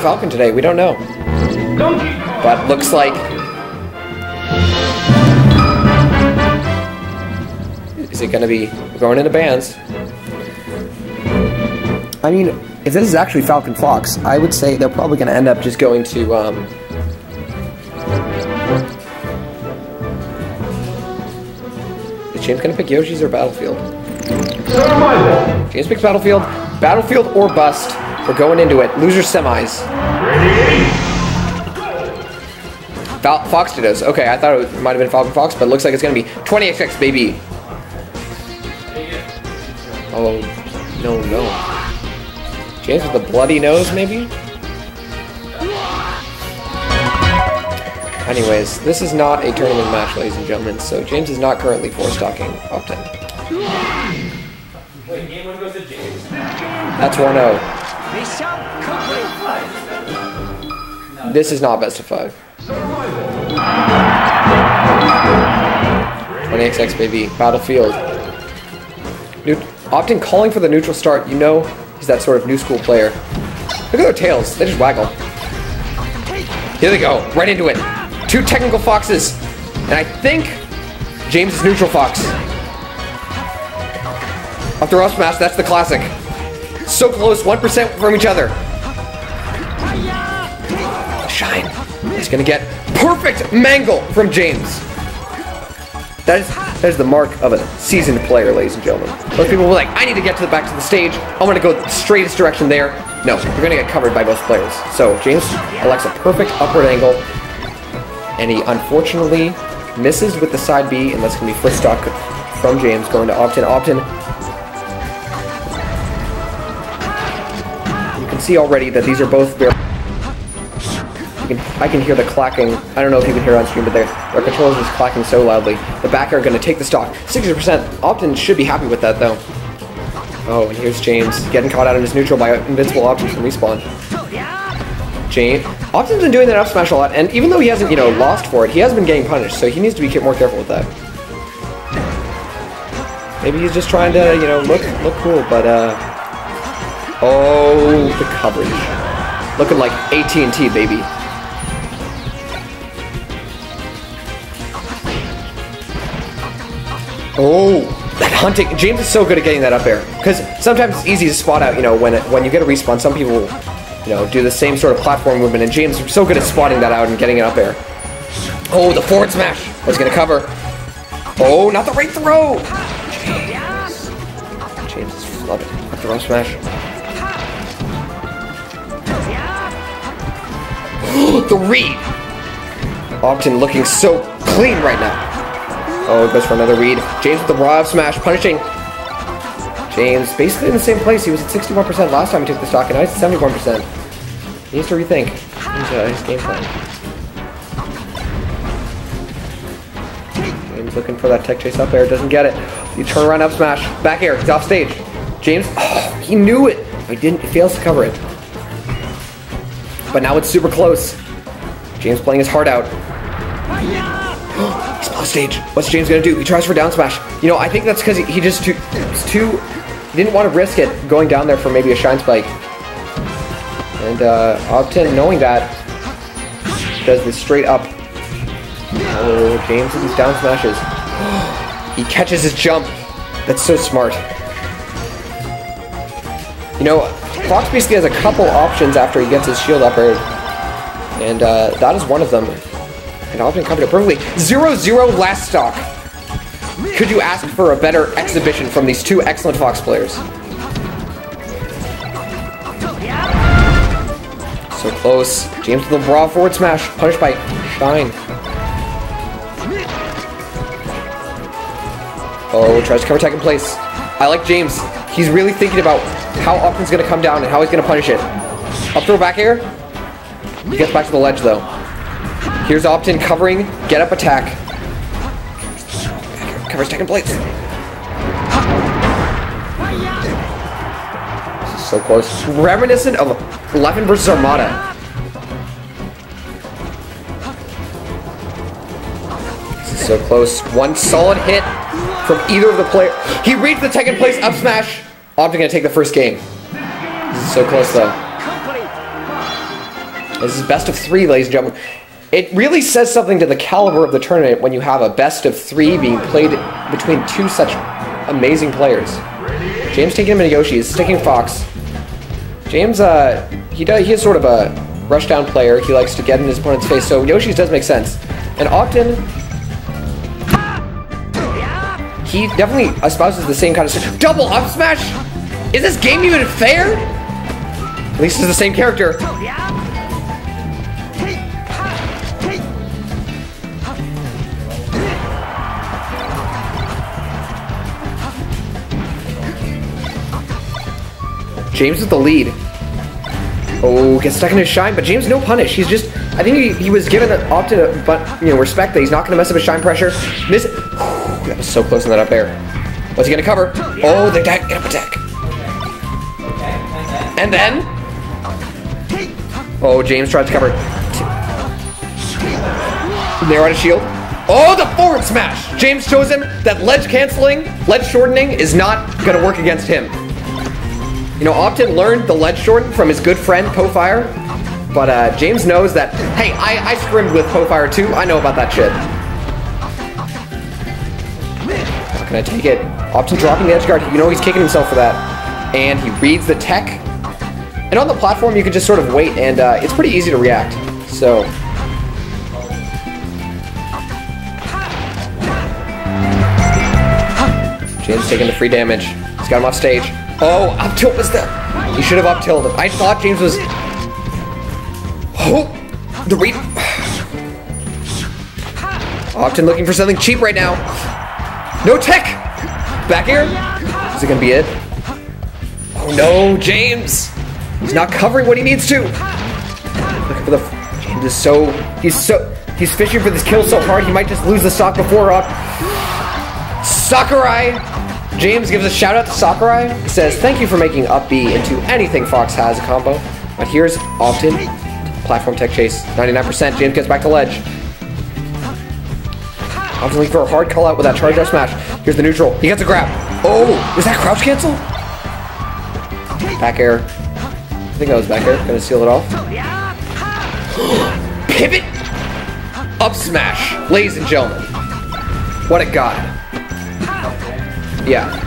Falcon today. We don't know. But looks like Is it gonna be going into bands? I mean, if this is actually Falcon Fox, I would say they're probably gonna end up just going to um Is James gonna pick Yoshi's or Battlefield? James picks Battlefield. Battlefield or bust. We're going into it. Loser semis. Fal- Fox did us. Okay, I thought it might have been Falcon Fox, but it looks like it's gonna be 20xx baby. Oh, no, no. James with the bloody nose, maybe? Anyways, this is not a tournament match, ladies and gentlemen, so James is not currently four stocking Aubtin. Wait, game one goes to James. That's 1 0. This is not best of five. 20xx baby, Battlefield. New- often calling for the neutral start, you know he's that sort of new school player. Look at their tails, they just waggle. Here they go, right into it. Two technical foxes, and I think James is neutral fox. Throw up smash, that's the classic. So close, 1% from each other. Shine. He's gonna get perfect mangle from James. That is that is the mark of a seasoned player, ladies and gentlemen. Most people were like, I need to get to the back to the stage. I want to go the straightest direction there. No, you're gonna get covered by both players. So James elects a perfect upward angle, and he unfortunately misses with the side B, and that's gonna be foot stock from James going to Aubtin. Aubtin see already that these are both very. Can, I can hear the clacking. I don't know if you can hear on stream, but their, controllers is clacking so loudly. The back are going to take the stock. 60%. Aubtin should be happy with that, though. Oh, and here's James getting caught out in his neutral by invincible options from respawn. James. Aubtin's been doing that up smash a lot, and even though he hasn't, you know, lost for it, he has been getting punished, so he needs to be more careful with that. Maybe he's just trying to, you know, look look cool, but uh Oh, the coverage. Looking like AT&T, baby. Oh, that hunting. James is so good at getting that up air. Because sometimes it's easy to spot out, you know, when it, when you get a respawn, some people, you know, do the same sort of platform movement, and James is so good at spotting that out and getting it up air. Oh, the forward smash. Was going to cover. Oh, not the right throw. James. Is loving it. the throw smash. the read! Aubtin looking so clean right now. Oh, it goes for another read. James with the raw smash, punishing. James basically in the same place. He was at 61% last time he took the stock, and now he's at 71%. He needs to rethink his, uh, his game plan. James looking for that tech chase up air, doesn't get it. You turn around up smash, back air, he's off stage. James, oh, he knew it. He didn't, he fails to cover it. But now it's super close. James playing his heart out. He's off stage. What's James gonna do? He tries for down smash. You know, I think that's because he, just too, too, didn't want to risk it going down there for maybe a shine spike. And uh, knowing that, does this straight up. Oh, James with these down smashes. he catches his jump. That's so smart. You know, Fox basically has a couple options after he gets his shield up aired. And uh, that is one of them. And Aubtin covered it perfectly. 0-0 last stock. Could you ask for a better exhibition from these two excellent Fox players? So close. James with the raw forward smash, punished by Shine. Oh, tries to cover tech in place. I like James. He's really thinking about how Aubtin's gonna come down and how he's gonna punish it. Up throw back air. He gets back to the ledge though. Here's Aubtin covering, get up attack. Covers in place. This is so close. Reminiscent of Leffen versus Armada. This is so close. One solid hit from either of the players. He reads the tech in place up smash. Aubtin gonna take the first game. This is so close though. This is best of three, ladies and gentlemen. It really says something to the caliber of the tournament when you have a best of three being played between two such amazing players. James taking him into Yoshi. He's sticking Fox. James, uh, he does. He is sort of a rushdown player. He likes to get in his opponent's face. So Yoshi's does make sense. And Aubtin, he definitely espouses the same kind of double up smash. Is this game even fair? At least it's the same character. James with the lead. Oh, gets stuck in his shine, but James no punish. He's just, I think he, he was given an opted, but you know, respect that he's not going to mess up his shine pressure. Miss, that was so close in that up air. What's he to cover? Oh, the deck, get up attack. And then, oh, James tried to cover. Nair on a shield. Oh, the forward smash! James shows him that ledge canceling, ledge shortening is not to work against him. You know, Aubtin learned the ledge shorten from his good friend Po Fire, but uh, James knows that, hey, I, I scrimmed with Po Fire too. I know about that shit. Can I take it? Aubtin dropping the edge guard. You know he's kicking himself for that. And he reads the tech. And on the platform, you can just sort of wait, and uh, it's pretty easy to react. So... James taking the free damage. He's got him off stage. Oh, up tilt was there. He should have up tilted. I thought James was. Oh, the read. Aubtin looking for something cheap right now. No tech. Back here. Is it gonna be it? Oh no, James. He's not covering what he needs to. Looking for the. James is so. He's so. He's fishing for this kill so hard he might just lose the stock before up. Sakurai James gives a shout out to Sakurai. He says, Thank you for making up B into anything Fox has a combo. But here's Aubtin. Platform tech chase. 99%. James gets back to ledge. Aubtin looking for a hard call out with that charge up smash. Here's the neutral. He gets a grab. Oh, is that crouch cancel? Back air. I think that was back air. Gonna seal it off. Pivot! Up smash. Ladies and gentlemen. What a god. Yeah.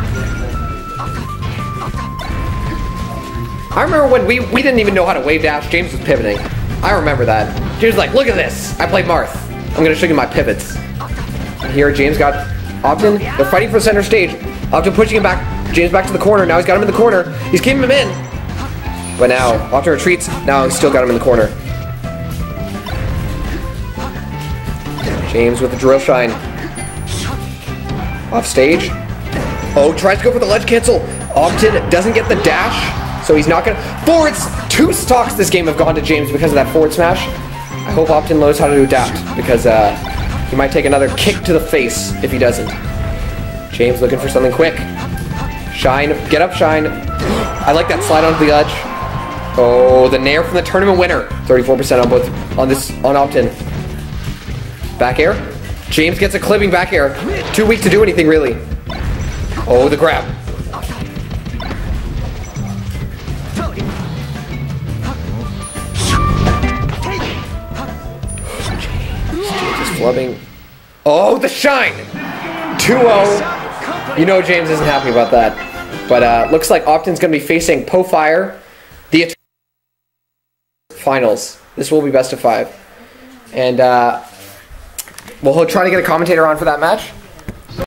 I remember when we, we didn't even know how to wave dash. James was pivoting. I remember that. James was like, look at this. I played Marth. I'm to show you my pivots. Here, James got Aubtin. They're fighting for the center stage. Aubtin pushing him back. James back to the corner. Now he's got him in the corner. He's keeping him in. But now, Aubtin retreats. Now he's still got him in the corner. James with the drill shine. Off stage. Oh, tries to go for the ledge cancel. Aubtin doesn't get the dash, so he's not gonna. Forwards! Two stocks this game have gone to James because of that forward smash. I hope Aubtin knows how to adapt because uh, he might take another kick to the face if he doesn't. James looking for something quick. Shine, get up, Shine. I like that slide onto the edge. Oh, the Nair from the tournament winner. 34% on both on this on Aubtin. Back air. James gets a clipping back air. Too weak to do anything really. Oh, the grab. Flubbing. Oh, the shine! 2-0. You know James isn't happy about that. But uh, looks like Aubtin's going to be facing Fire, the finals. This will be best of five. And uh, we'll try to get a commentator on for that match.